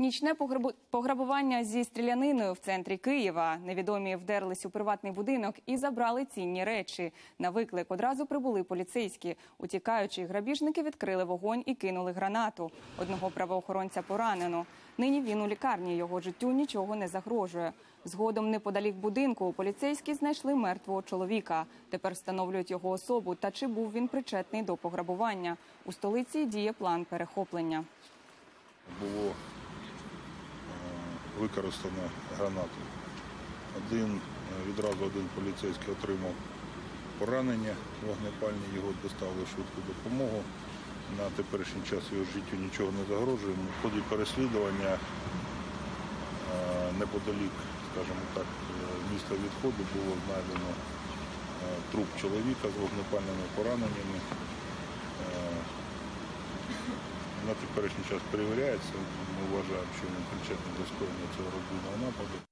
Нічне пограбу- пограбування зі стріляниною в центрі Києва. Невідомі вдерлись у приватний будинок і забрали цінні речі. На виклик одразу прибули поліцейські. Утікаючи, грабіжники відкрили вогонь і кинули гранату. Одного правоохоронця поранено. Нині він у лікарні. Його життю нічого не загрожує. Згодом неподалік будинку поліцейські знайшли мертвого чоловіка. Тепер встановлюють його особу та чи був він причетний до пограбування. У столиці діє план перехоплення. було використано гранату. Один, е, відразу один поліцейський отримав поранення вогнепальні, його доставили швидку допомогу. На теперішній час його життю нічого не загрожує. В ході переслідування е, неподалік, скажімо так, е, міста відходу було знайдено труп чоловіка з вогнепальними пораненнями. На теперішній час перевіряється. Ми вважаємо, що він причетний до скоєння цього розбійного.